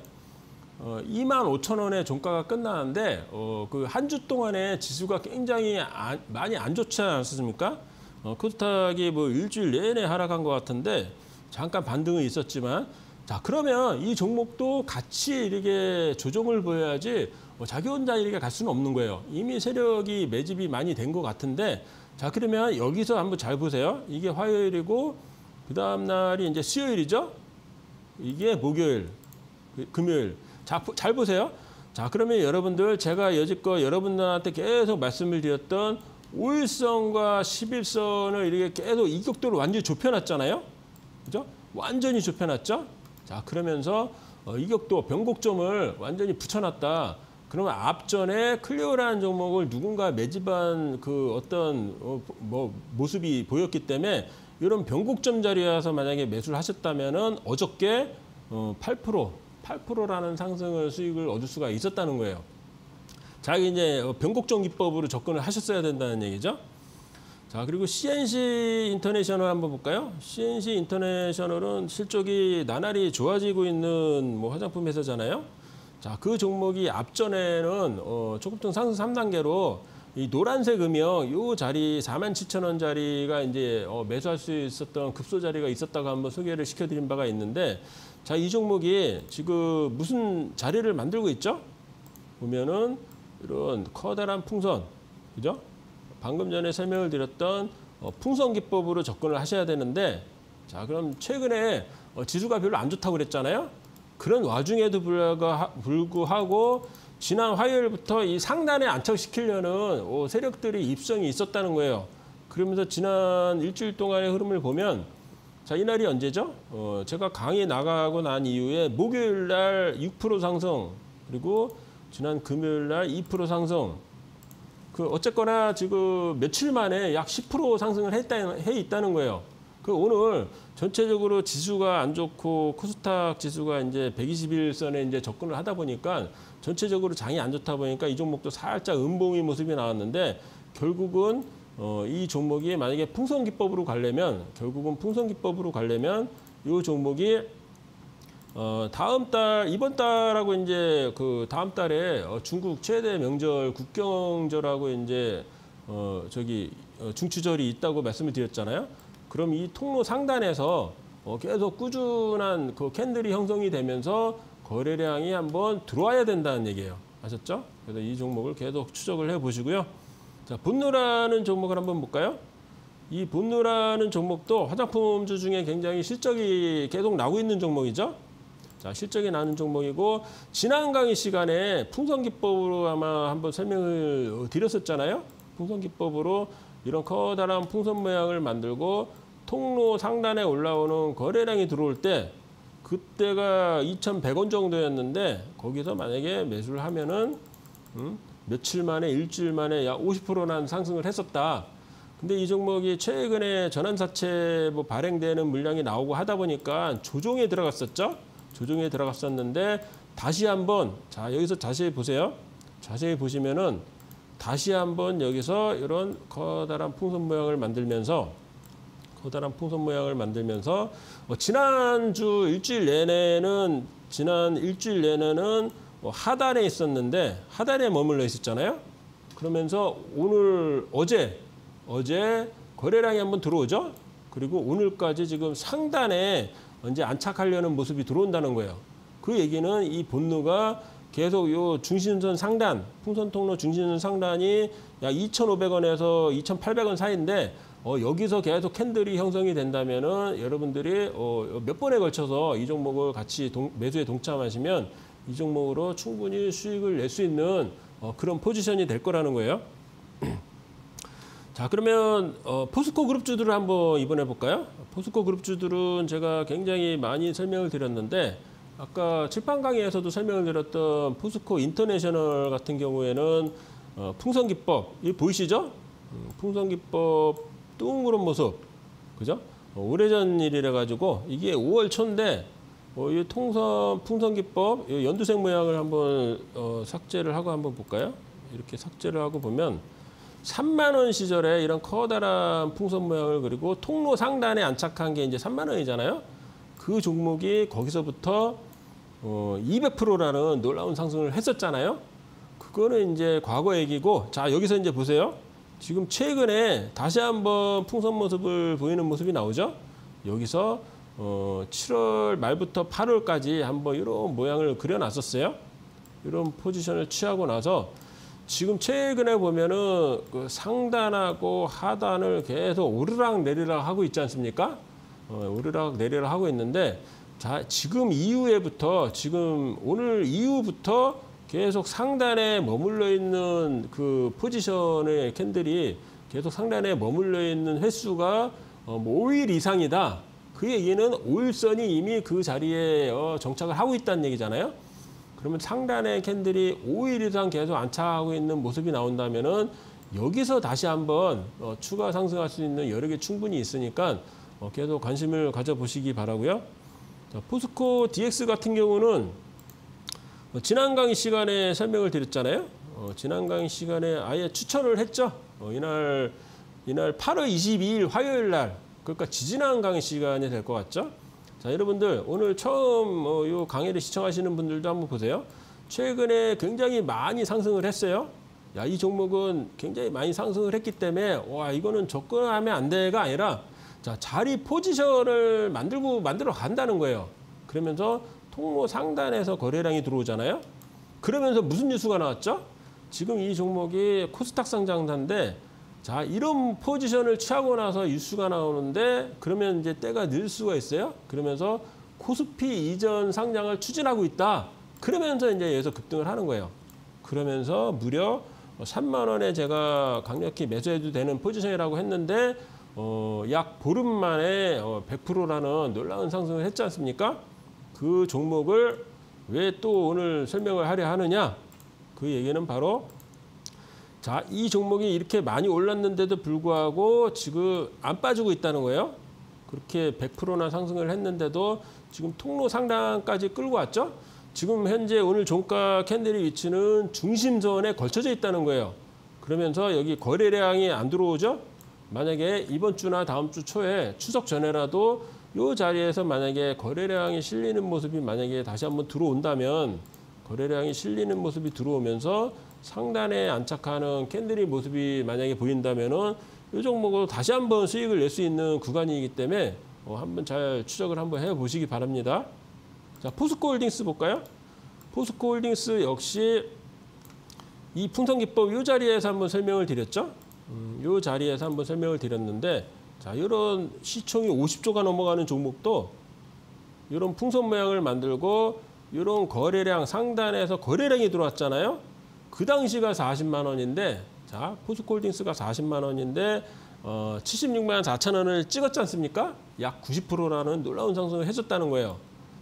S1: 어, 2만 5천 원의 종가가 끝나는데 어, 그 한 주 동안에 지수가 굉장히 안- 많이 안 좋지 않습니까? 어, 코스닥이 뭐 일주일 내내 하락한 것 같은데 잠깐 반등은 있었지만 자 그러면 이 종목도 같이 이렇게 조정을 보여야지 어, 자기 혼자 이렇게 갈 수는 없는 거예요. 이미 세력이 매집이 많이 된 것 같은데 자 그러면 여기서 한번 잘 보세요. 이게 화요일이고 그 다음 날이 이제 수요일이죠. 이게 목요일, 그- 금요일. 자, 보- 잘 보세요. 자, 그러면 여러분들 제가 여지껏 여러분들한테 계속 말씀을 드렸던 5일선과 11선을 이렇게 계속 이 격도를 완전히 좁혀놨잖아요. 그죠? 완전히 좁혀놨죠? 자, 그러면서 어, 이격도 변곡점을 완전히 붙여놨다. 그러면 앞전에 클리오라는 종목을 누군가 매집한 그 어떤 어, 뭐 모습이 보였기 때문에 이런 변곡점 자리에서 만약에 매수를 하셨다면은 어저께 어, 8% 8%라는 상승을 수익을 얻을 수가 있었다는 거예요. 자, 이제 어, 변곡점 기법으로 접근을 하셨어야 된다는 얘기죠. 자, 그리고 CNC 인터내셔널 한번 볼까요? CNC 인터내셔널은 실적이 나날이 좋아지고 있는 뭐 화장품 회사잖아요. 자, 그 종목이 앞전에는 어, 조급등 상승 3단계로 이 노란색 음영 요 자리 47,000원 자리가 이제 어, 매수할 수 있었던 급소 자리가 있었다고 한번 소개를 시켜드린 바가 있는데 자, 이 종목이 지금 무슨 자리를 만들고 있죠? 보면은 이런 커다란 풍선, 그죠? 방금 전에 설명을 드렸던 어, 풍선 기법으로 접근을 하셔야 되는데 자 그럼 최근에 어, 지수가 별로 안 좋다고 그랬잖아요. 그런 와중에도 불구하- 불구하고 지난 화요일부터 이 상단에 안착시키려는 어, 세력들이 입성이 있었다는 거예요. 그러면서 지난 일주일 동안의 흐름을 보면 자 이날이 언제죠? 어, 제가 강의 나가고 난 이후에 목요일 날 6% 상승 그리고 지난 금요일 날 2% 상승 그 어쨌거나 지금 며칠 만에 약 10% 상승을 했다, 해 있다는 거예요. 그 오늘 전체적으로 지수가 안 좋고 코스닥 지수가 이제 121선에 이제 접근을 하다 보니까 전체적으로 장이 안 좋다 보니까 이 종목도 살짝 음봉의 모습이 나왔는데 결국은 어, 이 종목이 만약에 풍선 기법으로 가려면 결국은 풍선 기법으로 가려면 이 종목이 어, 다음 달, 이번 달하고 이제 그 다음 달에 어, 중국 최대 명절 국경절하고 이제 어, 저기 어, 중추절이 있다고 말씀을 드렸잖아요.
S2: 그럼 이 통로 상단에서 어, 계속 꾸준한 그 캔들이 형성이 되면서 거래량이 한번 들어와야 된다는 얘기예요. 아셨죠? 그래서 이 종목을 계속 추적을 해 보시고요. 자, 분노라는 종목을 한번 볼까요? 이 분노라는 종목도 화장품주 중에 굉장히 실적이 계속 나고 있는 종목이죠. 자, 실적이 나는 종목이고 지난 강의 시간에 풍선 기법으로 아마 한번 설명을 드렸었잖아요. 풍선 기법으로 이런 커다란 풍선 모양을 만들고 통로 상단에 올라오는 거래량이 들어올 때 그때가 2,100원 정도였는데 거기서 만약에 매수를 하면은 음, 며칠 만에 일주일 만에 약 50%난 상승을 했었다. 근데 이 종목이 최근에 전환사채 뭐 발행되는 물량이 나오고 하다 보니까 조정에 들어갔었죠. 조정에 들어갔었는데 다시 한번 자 여기서 자세히 보세요. 자세히 보시면은 다시 한번 여기서 이런 커다란 풍선 모양을 만들면서 커다란 풍선 모양을 만들면서 어, 지난주 일주일 내내는 지난 일주일 내내는 뭐 하단에 있었는데 하단에 머물러 있었잖아요. 그러면서 오늘 어제 어제 거래량이 한번 들어오죠. 그리고 오늘까지 지금 상단에 이제 안착하려는 모습이 들어온다는 거예요. 그 얘기는 이 본누가 계속 요 중심선 상단, 풍선 통로 중심선 상단이 약 2,500원에서 2,800원 사이인데 어, 여기서 계속 캔들이 형성이 된다면은 여러분들이 어, 몇 번에 걸쳐서 이 종목을 같이 동, 매수에 동참하시면 이 종목으로 충분히 수익을 낼 수 있는 어, 그런 포지션이 될 거라는 거예요. 자 그러면 어, 포스코 그룹주들을 한번 이번에 볼까요? 포스코 그룹주들은 제가 굉장히 많이 설명을 드렸는데 아까 칠판 강의에서도 설명을 드렸던 포스코 인터내셔널 같은 경우에는 어, 풍선기법 이 보이시죠? 음, 풍선기법 뚱그런 모습, 그죠? 어, 오래전 일이라 가지고 이게 5월 초인데 어, 이 통선 풍선 기법 이 연두색 모양을 한번 어, 삭제를 하고 한번 볼까요? 이렇게 삭제를 하고 보면 3만 원 시절에 이런 커다란 풍선 모양을 그리고 통로 상단에 안착한 게 이제 3만 원이잖아요. 그 종목이 거기서부터 어, 200%라는 놀라운 상승을 했었잖아요. 그거는 이제 과거 얘기고 자 여기서 이제 보세요. 지금 최근에 다시 한번 풍선 모습을 보이는 모습이 나오죠. 여기서 어, 7월 말부터 8월까지 한번 이런 모양을 그려놨었어요. 이런 포지션을 취하고 나서 지금 최근에 보면은 그 상단하고 하단을 계속 오르락 내리락 하고 있지 않습니까? 어, 오르락 내리락 하고 있는데 자 지금 이후에부터 지금 오늘 이후부터 계속 상단에 머물러 있는 그 포지션의 캔들이 계속 상단에 머물러 있는 횟수가 어, 뭐 5일 이상이다. 그 얘기는 5일선이 이미 그 자리에 어, 정착을 하고 있다는 얘기잖아요. 그러면 상단의 캔들이 5일 이상 계속 안착하고 있는 모습이 나온다면은 여기서 다시 한번 어, 추가 상승할 수 있는 여력이 충분히 있으니까 어, 계속 관심을 가져보시기 바라고요. 자, 포스코 DX 같은 경우는 어, 지난 강의 시간에 설명을 드렸잖아요. 어, 지난 강의 시간에 아예 추천을 했죠. 어, 이날 이날 8월 22일 화요일 날 그러니까 지지난 강의 시간이 될 것 같죠. 자 여러분들 오늘 처음 어, 요 강의를 시청하시는 분들도 한번 보세요. 최근에 굉장히 많이 상승을 했어요. 야, 이 종목은 굉장히 많이 상승을 했기 때문에 와 이거는 접근하면 안 돼가 아니라 자 자리 포지션을 만들고 만들어 간다는 거예요. 그러면서 통로 상단에서 거래량이 들어오잖아요. 그러면서 무슨 뉴스가 나왔죠? 지금 이 종목이 코스닥 상장사인데 자 이런 포지션을 취하고 나서 뉴스가 나오는데 그러면 이제 때가 늘 수가 있어요. 그러면서 코스피 이전 상장을 추진하고 있다. 그러면서 이제 여기서 급등을 하는 거예요. 그러면서 무려 3만 원에 제가 강력히 매수해도 되는 포지션이라고 했는데 어, 약 보름 만에 어, 100%라는 놀라운 상승을 했지 않습니까? 그 종목을 왜 또 오늘 설명을 하려 하느냐? 그 얘기는 바로 자, 이 종목이 이렇게 많이 올랐는데도 불구하고 지금 안 빠지고 있다는 거예요. 그렇게 100%나 상승을 했는데도 지금 통로 상단까지 끌고 왔죠. 지금 현재 오늘 종가 캔들의 위치는 중심선에 걸쳐져 있다는 거예요. 그러면서 여기 거래량이 안 들어오죠. 만약에 이번 주나 다음 주 초에 추석 전에라도 이 자리에서 만약에 거래량이 실리는 모습이 만약에 다시 한번 들어온다면 거래량이 실리는 모습이 들어오면서 상단에 안착하는 캔들이 모습이 만약에 보인다면은 이 종목으로 다시 한번 수익을 낼 수 있는 구간이기 때문에 어, 한번 잘 추적을 한번 해 보시기 바랍니다. 자, 포스코홀딩스 볼까요? 포스코홀딩스 역시 이 풍선기법 이 자리에서 한번 설명을 드렸죠. 음, 이 자리에서 한번 설명을 드렸는데 자, 이런 시총이 50조가 넘어가는 종목도 이런 풍선 모양을 만들고 이런 거래량 상단에서 거래량이 들어왔잖아요. 그 당시가 40만 원인데 자 포스코홀딩스가 40만 원인데 어, 76만 4천 원을 찍었지 않습니까? 약 90%라는 놀라운 상승을 해줬다는 거예요.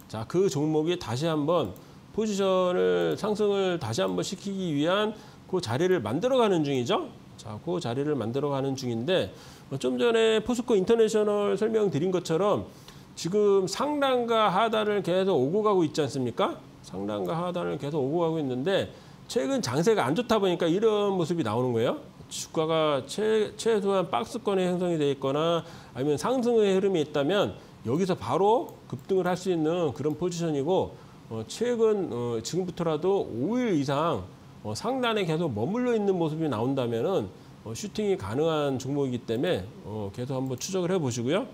S2: 자 그 종목이 다시 한번 포지션을 상승을 다시 한번 시키기 위한 그 자리를 만들어가는 중이죠. 자, 그 자리를 만들어가는 중인데 어, 좀 전에 포스코 인터내셔널 설명드린 것처럼 지금 상단과 하단을 계속 오고 가고 있지 않습니까? 상단과 하단을 계속 오고 가고 있는데 최근 장세가 안 좋다 보니까 이런 모습이 나오는 거예요. 주가가 최, 최소한 박스권에 형성이 돼 있거나 아니면 상승의 흐름이 있다면 여기서 바로 급등을 할 수 있는 그런 포지션이고 어, 최근 어, 지금부터라도 5일 이상 어, 상단에 계속 머물러 있는 모습이 나온다면은 어, 슈팅이 가능한 종목이기 때문에 어, 계속 한번 추적을 해보시고요.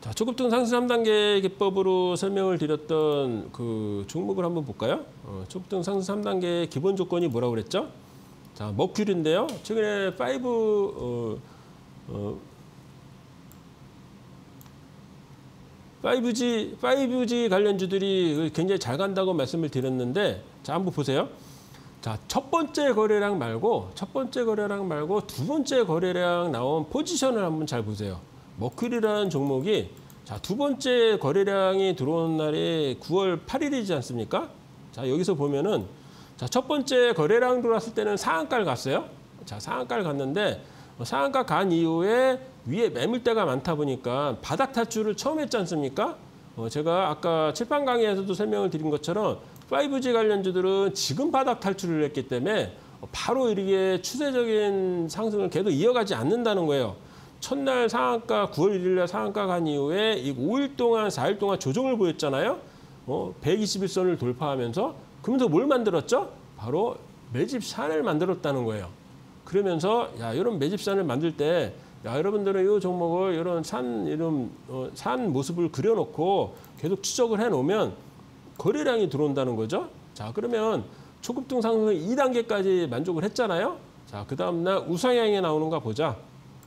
S2: 자, 초급등 상승 3단계 기법으로 설명을 드렸던 그 종목을 한번 볼까요? 어, 초급등 상승 3단계 기본 조건이 뭐라고 그랬죠? 자, 머큐리인데요. 최근에 5 어, 어, 5G 5G 관련주들이 굉장히 잘 간다고 말씀을 드렸는데 자, 한번 보세요. 자, 첫 번째 거래량 말고 첫 번째 거래량 말고 두 번째 거래량 나온 포지션을 한번 잘 보세요. 머큐리라는 종목이 자, 두 번째 거래량이 들어온 날이 9월 8일이지 않습니까? 자, 여기서 보면은 자, 첫 번째 거래량 들어왔을 때는 상한가를 갔어요. 자, 상한가를 갔는데 어, 상한가 간 이후에 위에 매물대가 많다 보니까 바닥 탈출을 처음 했지 않습니까? 어, 제가 아까 칠판 강의에서도 설명을 드린 것처럼 5G 관련주들은 지금 바닥 탈출을 했기 때문에 바로 이렇게 추세적인 상승을 계속 이어가지 않는다는 거예요. 첫날 상한가 9월 1일 날 상한가 간 이후에 이 5일 동안 4일 동안 조정을 보였잖아요. 어, 121선을 돌파하면서 그러면서 뭘 만들었죠? 바로 매집산을 만들었다는 거예요. 그러면서 야 이런 매집산을 만들 때 야, 여러분들은 이 종목을 이런 산 이런 어, 산 모습을 그려놓고 계속 추적을 해놓으면 거래량이 들어온다는 거죠. 자 그러면 초급등 상승 2단계까지 만족을 했잖아요. 자 그 다음날 우상향이 나오는가 보자.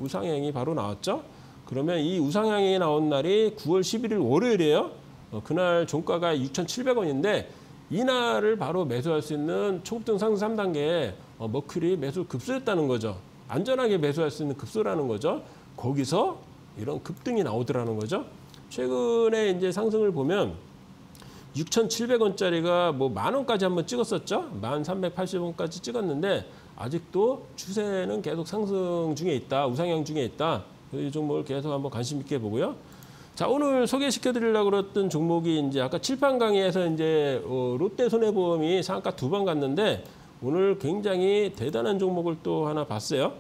S2: 우상향이 바로 나왔죠. 그러면 이 우상향이 나온 날이 9월 11일 월요일이에요. 어, 그날 종가가 6,700원인데 이날을 바로 매수할 수 있는 초급등 상승 3단계 어, 머큐리 매수 급소했다는 거죠. 안전하게 매수할 수 있는 급소라는 거죠. 거기서 이런 급등이 나오더라는 거죠. 최근에 이제 상승을 보면 6,700원짜리가 뭐 만 원까지 한번 찍었었죠. 1,380원까지 찍었는데 아직도 추세는 계속 상승 중에 있다. 우상향 중에 있다. 이 종목을 계속 한번 관심 있게 보고요. 자 오늘 소개시켜 드리려고 그랬던 종목이 이제 아까 칠판 강의에서 이제 어, 롯데 손해보험이 상한가 두 번 갔는데 오늘 굉장히 대단한 종목을 또 하나 봤어요.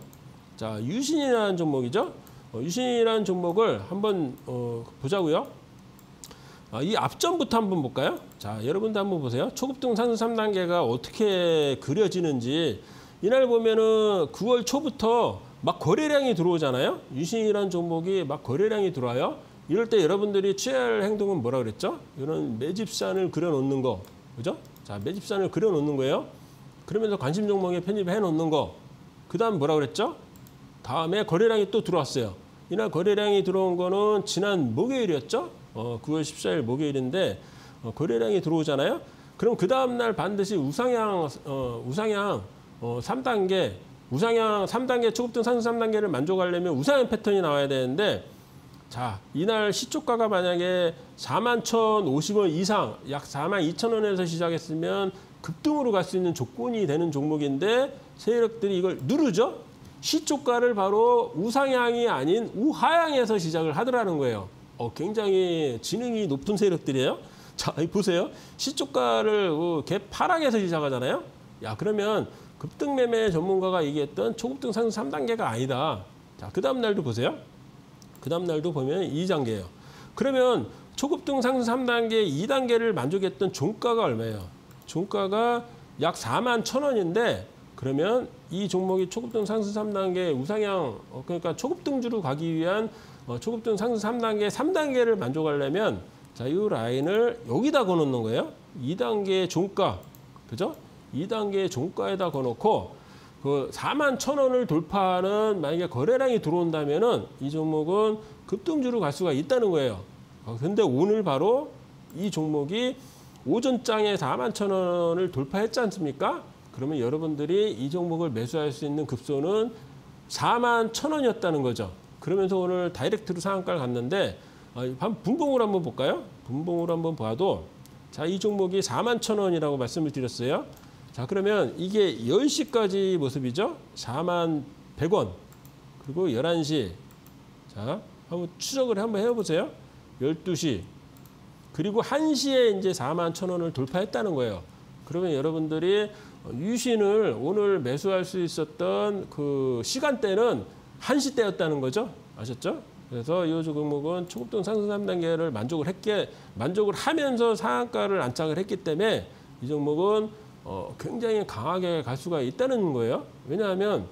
S2: 자 유신이라는 종목이죠. 어, 유신이라는 종목을 한번 어, 보자고요. 아, 이 앞전부터 한번 볼까요? 자, 여러분도 한번 보세요. 초급등 상승 3단계가 어떻게 그려지는지 이날 보면은 9월 초부터 막 거래량이 들어오잖아요. 유신이라는 종목이 막 거래량이 들어와요. 이럴 때 여러분들이 취해야 할 행동은 뭐라 그랬죠? 이런 매집산을 그려놓는 거, 그죠? 자, 매집산을 그려놓는 거예요. 그러면서 관심 종목에 편입해 놓는 거. 그 다음 뭐라 그랬죠? 다음에 거래량이 또 들어왔어요. 이날 거래량이 들어온 거는 지난 목요일이었죠? 어, 9월 14일 목요일인데 어, 거래량이 들어오잖아요. 그럼 그 다음 날 반드시 우상향 어, 우상향 어, 3단계 우상향 3단계 초급등 상승 3단계를 만족하려면 우상향 패턴이 나와야 되는데 자, 이날 시초가가 만약에 4만 1,050원 이상 약 4만 2천 원에서 시작했으면 급등으로 갈 수 있는 조건이 되는 종목인데 세력들이 이걸 누르죠. 시초가를 바로 우상향이 아닌 우하향에서 시작을 하더라는 거예요. 어, 굉장히 지능이 높은 세력들이에요. 자, 보세요. 시초가를 어, 개파락에서 시작하잖아요. 야, 그러면 급등 매매 전문가가 얘기했던 초급등 상승 3단계가 아니다. 자, 그 다음 날도 보세요. 그 다음 날도 보면 2단계예요. 그러면 초급등 상승 3단계 2단계를 만족했던 종가가 얼마예요? 종가가 약 4만 1천 원인데 그러면 이 종목이 초급등 상승 3단계 우상향 어, 그러니까 초급등주로 가기 위한 어, 초급등 상승 3단계 3단계를 만족하려면 자, 이 라인을 여기다 거 놓는 거예요. 2단계 종가. 그죠? 2단계 종가에다 거 놓고 그 4만 천 원을 돌파하는 만약에 거래량이 들어온다면은 이 종목은 급등주로 갈 수가 있다는 거예요. 어, 근데 오늘 바로 이 종목이 오전장에 4만 천 원을 돌파했지 않습니까? 그러면 여러분들이 이 종목을 매수할 수 있는 급소는 4만 천 원이었다는 거죠. 그러면서 오늘 다이렉트로 상한가를 갔는데 어, 한 분봉으로 한번 볼까요? 분봉으로 한번 봐도 자, 이 종목이 4만 천 원이라고 말씀을 드렸어요. 자, 그러면 이게 10시까지 모습이죠? 4만 100원. 그리고 11시. 자, 한번 추적을 한번 해보세요. 12시. 그리고 1시에 이제 4만 천 원을 돌파했다는 거예요. 그러면 여러분들이 유신을 오늘 매수할 수 있었던 그 시간대는 1시 때였다는 거죠. 아셨죠? 그래서 이 종목은 초급등 상승 3단계를 만족을 했게 만족을 하면서 상한가를 안착을 했기 때문에 이 종목은 어, 굉장히 강하게 갈 수가 있다는 거예요. 왜냐하면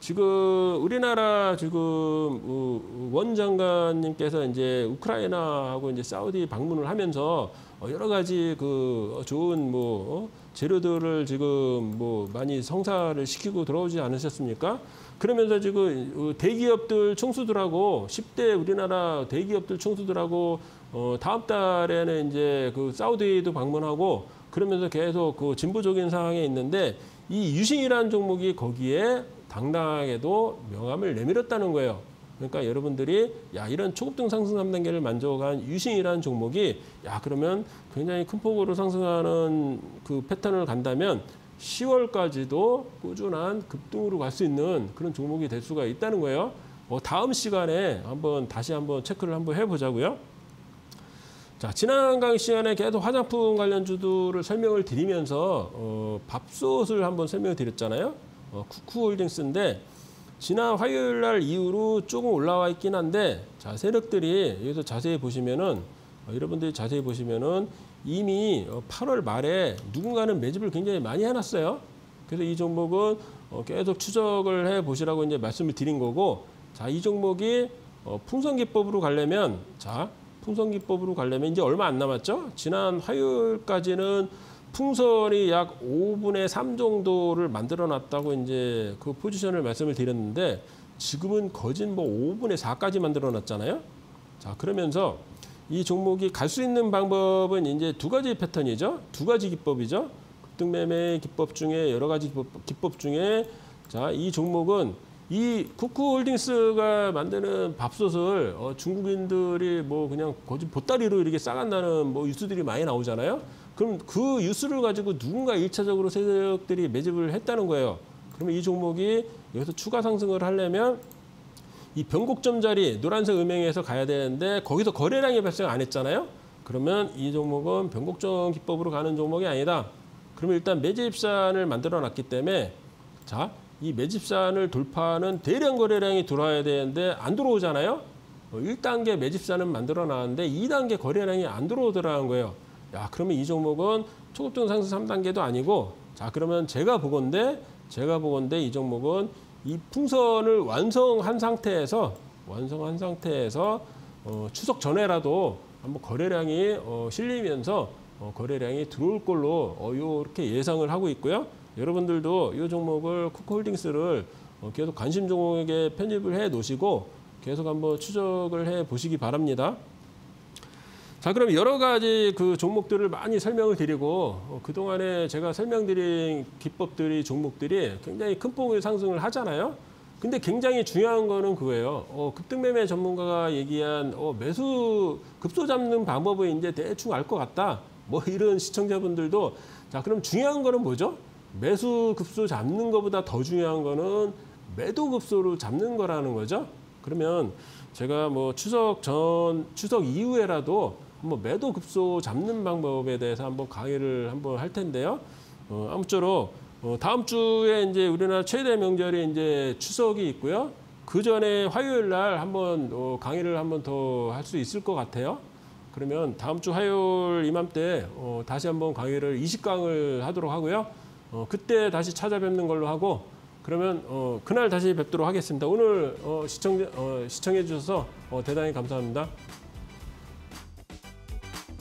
S2: 지금 우리나라 지금 어, 원 장관님께서 이제 우크라이나하고 이제 사우디 방문을 하면서 어, 여러 가지 그 좋은 뭐 어, 재료들을 지금 뭐 많이 성사를 시키고 들어오지 않으셨습니까? 그러면서 지금 어, 대기업들 총수들하고 10대 우리나라 대기업들 총수들하고 어, 다음 달에는 이제 그 사우디도 방문하고 그러면서 계속 그 진보적인 상황에 있는데 이 유신이라는 종목이 거기에 당당하게도 명함을 내밀었다는 거예요. 그러니까 여러분들이 야 이런 초급등 상승 3단계를 만족한 유신이라는 종목이 야 그러면 굉장히 큰 폭으로 상승하는 그 패턴을 간다면 10월까지도 꾸준한 급등으로 갈 수 있는 그런 종목이 될 수가 있다는 거예요. 어, 다음 시간에 한번 다시 한번 체크를 한번 해보자고요. 자, 지난 강의 시간에 계속 화장품 관련주들을 설명을 드리면서 어, 밥솥을 한번 설명을 드렸잖아요. 어, 쿠쿠홀딩스인데 지난 화요일 날 이후로 조금 올라와 있긴 한데 자, 세력들이 여기서 자세히 보시면은 어, 여러분들이 자세히 보시면은 이미 8월 말에 누군가는 매집을 굉장히 많이 해놨어요. 그래서 이 종목은 어, 계속 추적을 해 보시라고 이제 말씀을 드린 거고, 자, 이 종목이 어, 풍선 기법으로 가려면, 자, 풍선 기법으로 가려면 이제 얼마 안 남았죠? 지난 화요일까지는 풍선이 약 5분의 3 정도를 만들어 놨다고 이제 그 포지션을 말씀을 드렸는데 지금은 거진 뭐 5분의 4까지 만들어 놨잖아요. 자, 그러면서 이 종목이 갈 수 있는 방법은 이제 두 가지 패턴이죠. 두 가지 기법이죠. 급등매매 기법 중에 여러 가지 기법, 기법 중에 자, 이 종목은 이 쿠쿠홀딩스가 만드는 밥솥을 어, 중국인들이 뭐 그냥 거짓 보따리로 이렇게 싸간다는 뭐 뉴스들이 많이 나오잖아요. 그럼 그 뉴스를 가지고 누군가 일차적으로 세력들이 매집을 했다는 거예요. 그러면 이 종목이 여기서 추가 상승을 하려면 이 변곡점 자리 노란색 음영에서 가야 되는데 거기서 거래량이 발생 안 했잖아요. 그러면 이 종목은 변곡점 기법으로 가는 종목이 아니다. 그러면 일단 매집산을 만들어 놨기 때문에 자, 이 매집산을 돌파하는 대량 거래량이 들어와야 되는데 안 들어오잖아요. 1단계 매집산은 만들어 놨는데 2단계 거래량이 안 들어오더라는 거예요. 야, 그러면 이 종목은 초급등 상승 3단계도 아니고 자, 그러면 제가 보건데 제가 보건데 이 종목은 이 풍선을 완성한 상태에서 완성한 상태에서 어, 추석 전에라도 한번 거래량이 어, 실리면서 어, 거래량이 들어올 걸로 어, 이렇게 예상을 하고 있고요. 여러분들도 이 종목을 쿠쿠홀딩스를 어, 계속 관심 종목에 편입을 해 놓으시고 계속 한번 추적을 해 보시기 바랍니다. 자, 그럼 여러 가지 그 종목들을 많이 설명을 드리고 어, 그동안에 제가 설명드린 기법들이 종목들이 굉장히 큰 폭의 상승을 하잖아요. 근데 굉장히 중요한 거는 그거예요. 어, 급등매매 전문가가 얘기한 어, 매수 급소 잡는 방법을 이제 대충 알 것 같다. 뭐 이런 시청자분들도 자, 그럼 중요한 거는 뭐죠? 매수 급소 잡는 것보다 더 중요한 거는 매도 급소를 잡는 거라는 거죠. 그러면 제가 뭐 추석 전, 추석 이후에라도 한번 매도 급소 잡는 방법에 대해서 한번 강의를 한번 할 텐데요. 어, 아무쪼록 어, 다음 주에 이제 우리나라 최대 명절이 이제 추석이 있고요. 그 전에 화요일 날 한번 어, 강의를 한번 더 할 수 있을 것 같아요. 그러면 다음 주 화요일 이맘때 어, 다시 한번 강의를 20강을 하도록 하고요. 어, 그때 다시 찾아뵙는 걸로 하고 그러면 어, 그날 다시 뵙도록 하겠습니다. 오늘 어, 시청 어, 시청해 주셔서 어, 대단히 감사합니다.